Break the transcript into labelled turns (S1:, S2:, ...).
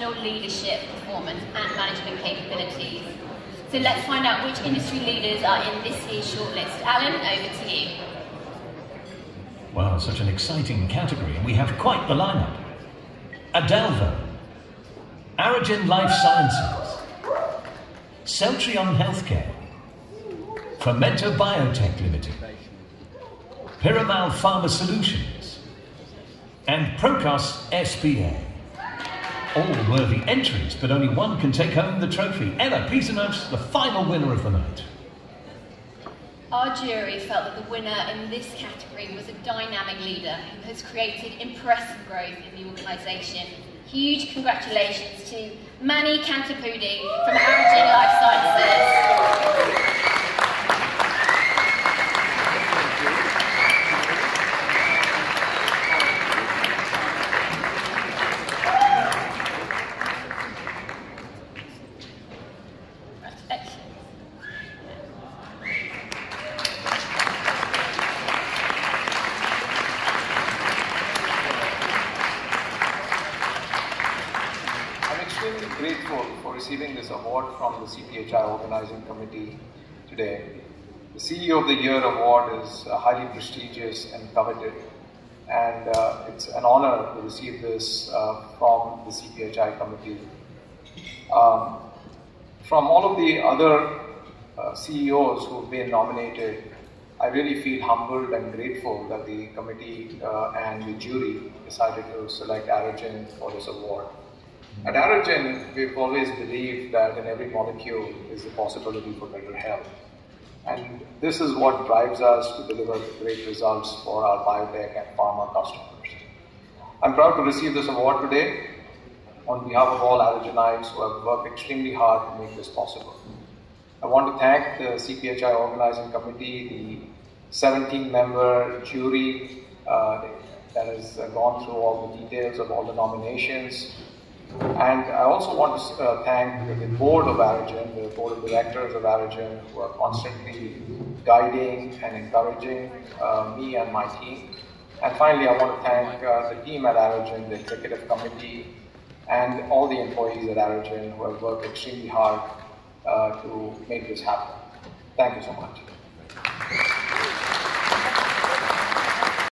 S1: exceptional leadership, performance and management capabilities. So let's find out which industry leaders are in this year's shortlist. Alan, over to you.
S2: Wow, such an exciting category, and we have quite the lineup. Adalvo, Aragen Life Sciences, Celltrion Healthcare, Fermenta Biotech Limited, Piramal Pharma Solutions, and Procos SPA. All worthy entries, but only one can take home the trophy. Ella, announce the final winner of the night.
S1: Our jury felt that the winner in this category was a dynamic leader who has created impressive growth in the organisation. Huge congratulations to Manni Kantipudi from Aragen Life Sciences.
S3: Grateful for receiving this award from the CPHI Organizing Committee today. The CEO of the Year award is uh, highly prestigious and coveted, and uh, it's an honor to receive this uh, from the CPHI committee. Um, from all of the other uh, CEOs who've been nominated, I really feel humbled and grateful that the committee uh, and the jury decided to select Aragen for this award. At Aragen, we've always believed that in every molecule is the possibility for better health. And this is what drives us to deliver great results for our biotech and pharma customers. I'm proud to receive this award today on behalf of all Aragenites who have worked extremely hard to make this possible. I want to thank the CPHI Organizing Committee, the 17 member jury uh, that has gone through all the details of all the nominations, and I also want to uh, thank the board of Aragen, the board of directors of Aragen, who are constantly guiding and encouraging uh, me and my team. And finally, I want to thank uh, the team at Aragen, the executive committee, and all the employees at Aragen who have worked extremely hard uh, to make this happen. Thank you so much.